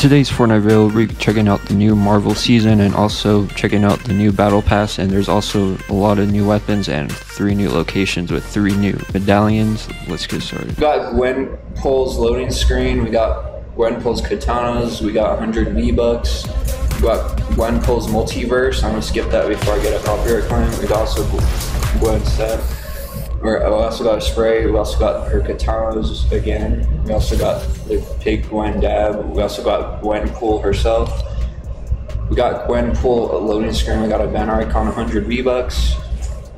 today's Fortnite video, we're checking out the new Marvel season and also checking out the new Battle Pass. And there's also a lot of new weapons and three new locations with three new medallions. Let's get started. We got Gwenpool's loading screen. We got Gwenpool's katanas. We got 100 V-Bucks. We got Gwenpool's multiverse. I'm gonna skip that before I get a copyright claim. We got also Gwen set. We also got a spray. We also got her katanas again. We also got the pig Gwen dab. We also got Gwenpool herself. We got Gwenpool a loading screen. We got a banner icon, 100 V-Bucks.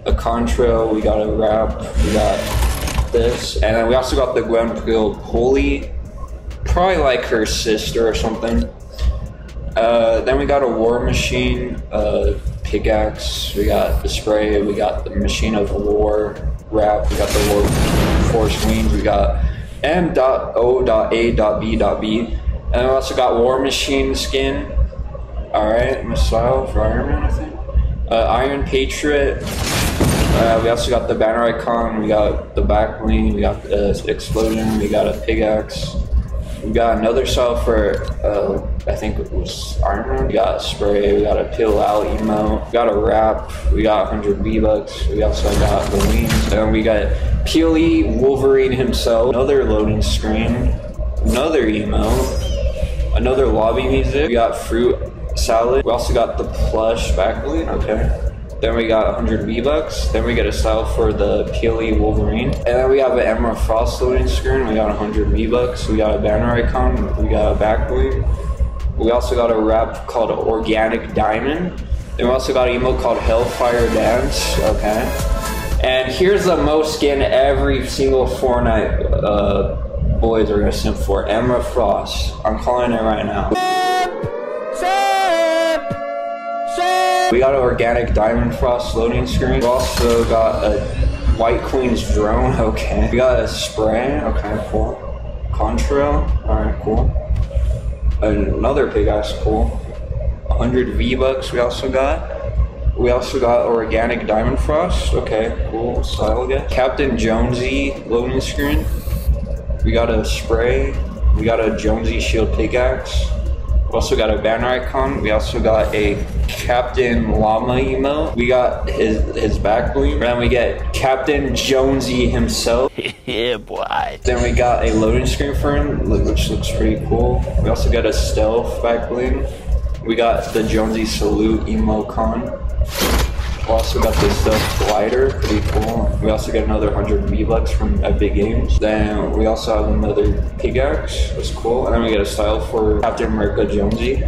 A contrail. We got a wrap. We got this. And then we also got the Gwenpool pulley. Probably like her sister or something. Uh, then we got a war machine, uh, pickaxe, we got the spray, we got the machine of war wrap, we got the war force wings, we got M.O.A.B.B. And I also got war machine skin. Alright, missile for Iron Man, I think. Uh, Iron Patriot. Uh, we also got the banner icon, we got the back bling, we got the explosion, we got a pickaxe. We got another cell for, uh, I think it was Man. We got a spray, we got a peel out emote, we got a wrap, we got 100 V-Bucks, we also got the wings, and we got Peely Wolverine himself, another loading screen, another emote, another lobby music, we got fruit salad, we also got the plush back bling, okay. Then we got 100 V-Bucks. Then we get a style for the Peely Wolverine. And then we have an Emerald Frost loading screen. We got 100 V-Bucks. We got a banner icon. We got a back bling. We also got a wrap called Organic Diamond. Then we also got an emote called Hellfire Dance. Okay. And here's the most skin every single Fortnite uh, boys are gonna simp for. Emerald Frost. I'm calling it right now. We got an organic diamond frost loading screen. We also got a White Queen's drone. Okay. We got a spray. Okay, cool. Contrail. Alright, cool. Another ass cool. 100 V-Bucks we also got. We also got organic diamond frost. Okay, cool. Style again. Captain Jonesy loading screen. We got a spray. We got a Jonesy shield pickaxe. We also got a banner icon. We also got a Captain Llama emote. We got his his back bling. Then we get Captain Jonesy himself. yeah, boy. Then we got a loading screen for him, which looks pretty cool. We also got a stealth back bling. We got the Jonesy salute emocon. We also got this stealth glider, pretty cool. We also got another 100 V-Bucks from Epic Games. Then we also have another pickaxe, that's cool. And then we get a style for Captain America Jonesy.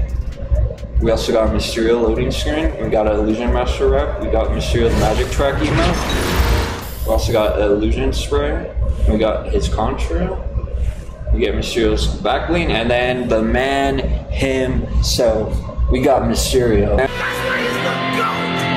We also got a Mysterio loading screen. We got an Illusion Master wrap. We got Mysterio the Magic Track emote. We also got an Illusion spray. We got his contrail. We get Mysterio's back bling. And then the man himself. We got Mysterio.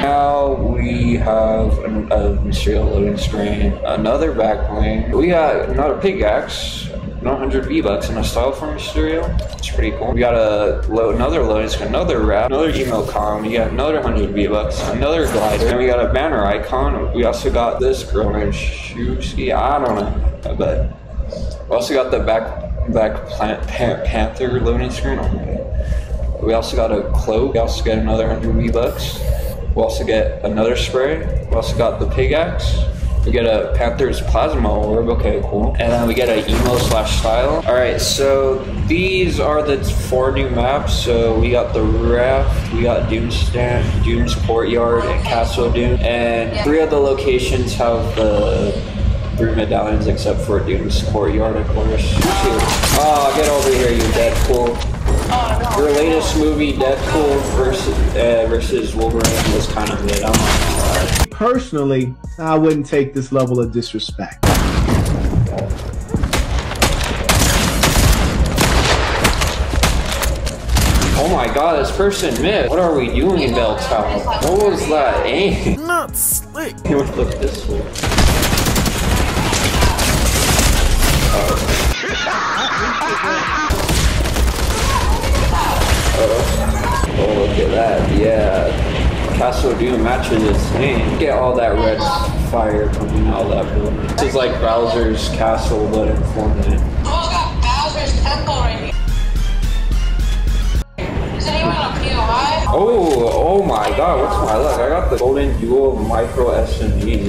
Now we have an, a Mysterio loading screen, another back bling. We got another pickaxe, 100 V-Bucks and a style for Mysterio. It's pretty cool. We got a lo another loading screen, another wrap, another emocon. We got another 100 V-Bucks, another glider, and we got a banner icon. We also got this girl named Shuski. I don't know, but we also got the back back plant, pan, panther loading screen. We also got a cloak. We also got another 100 V-Bucks. We also get another spray. We also got the pig axe. We get a Panthers Plasma Orb. Okay, cool. And then we get an emo slash style. All right, so these are the four new maps. So we got the Raft, we got Doomstadt, Doom's Courtyard, and Castle Doom. And three of the locations have the three medallions except for Doom's Courtyard, of course. Oh, get over here, you Deadpool. Your latest movie, Deadpool versus uh, versus Wolverine, was kind of good. I'm not Personally, I wouldn't take this level of disrespect. Oh my god, this person missed. What are we doing, in Bell Tower? What was that aim? Not slick. It would look this way. Oh. at that. Yeah. Castle Doom matches its name. Get all that red fire coming out of that building. This is like Bowser's castle, but in Fortnite. Oh, got Bowser's temple right here. Is anyone on POI? Oh, oh my god, what's my luck? I got the Golden Dual Micro SMG.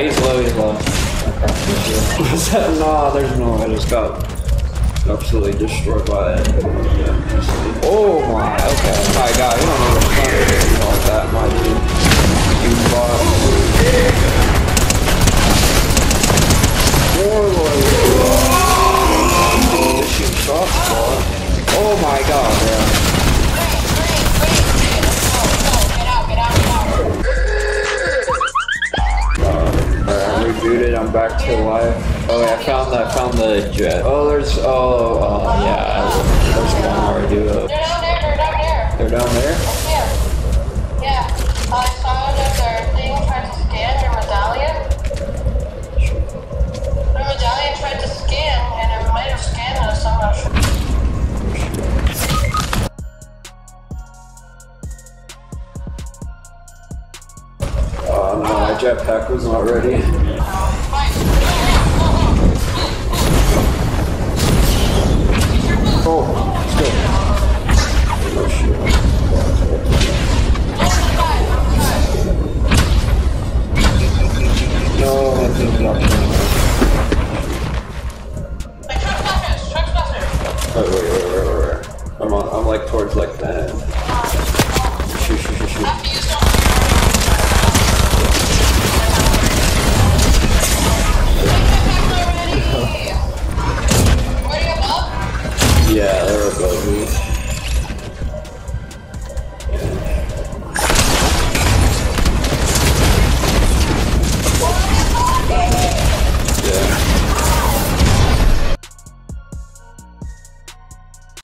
Yeah, he's low, he's low. No, there's no. I just got absolutely destroyed by that. Oh my, okay. My god, you don't know what's fun like that, my dude. You bought. Warlord. Oh my god, yeah. Alright, rebooted, I'm back to life. Oh, yeah, I found that, found the jet. Oh, there's, oh, uh, yeah, there's one more duo. They're down there, they're down there. They're down there? Jetpack was not ready. Oh, let's go. Oh, shit.